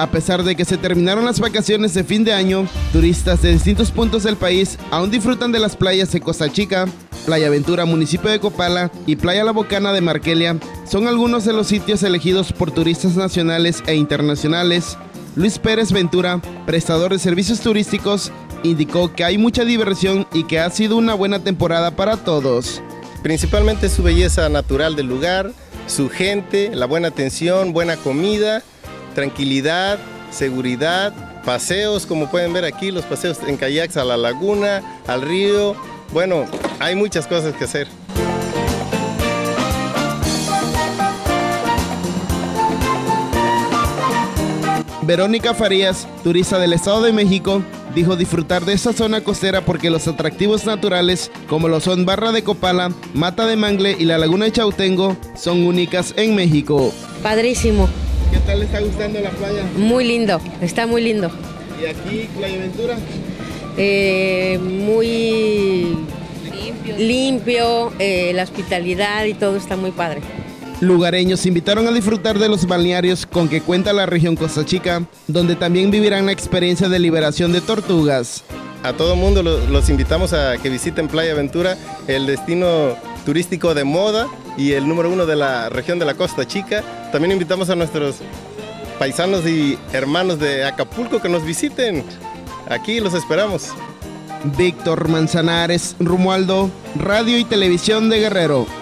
A pesar de que se terminaron las vacaciones de fin de año, turistas de distintos puntos del país aún disfrutan de las playas de Costa Chica, Playa Aventura, municipio de Copala y Playa La Bocana de Marquelia son algunos de los sitios elegidos por turistas nacionales e internacionales. Luis Pérez Ventura, prestador de servicios turísticos, indicó que hay mucha diversión y que ha sido una buena temporada para todos. Principalmente su belleza natural del lugar, su gente, la buena atención, buena comida, tranquilidad, seguridad, paseos, como pueden ver aquí, los paseos en kayaks a la laguna, al río. Bueno, hay muchas cosas que hacer. Verónica Farías, turista del Estado de México, dijo disfrutar de esta zona costera porque los atractivos naturales, como lo son Barra de Copala, Mata de Mangle y la Laguna de Chautengo, son únicas en México. Padrísimo. ¿Qué tal le está gustando la playa? Muy lindo, está muy lindo. ¿Y aquí, Playa Aventura? Eh, muy limpio, limpio eh, la hospitalidad y todo está muy padre. Lugareños invitaron a disfrutar de los balnearios con que cuenta la región Costa Chica, donde también vivirán la experiencia de liberación de tortugas. A todo mundo los invitamos a que visiten Playa Aventura, el destino turístico de moda y el número uno de la región de la Costa Chica. También invitamos a nuestros paisanos y hermanos de Acapulco que nos visiten. Aquí los esperamos. Víctor Manzanares, Rumualdo, Radio y Televisión de Guerrero.